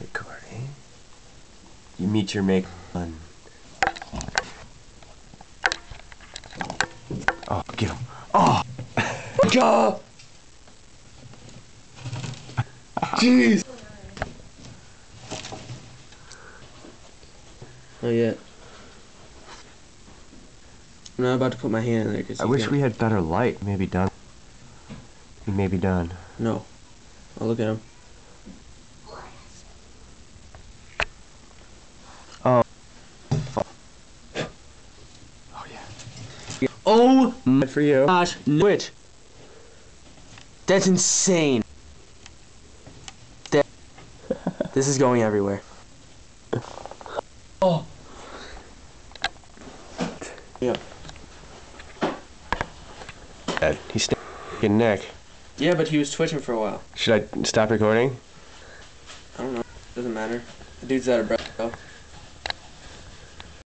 Recording. You meet your make on. Oh, get him. Oh! Go! Jeez! Not yet. I'm not about to put my hand in there because I wish we had better light. Maybe done. He may be done. No. I'll look at him. Oh. Oh for you. gosh, Twitch. That's insane. That, this is going everywhere. Oh. Yeah. Dad, He's sticking neck. Yeah, but he was twitching for a while. Should I stop recording? I don't know. Doesn't matter. The dude's out of breath though.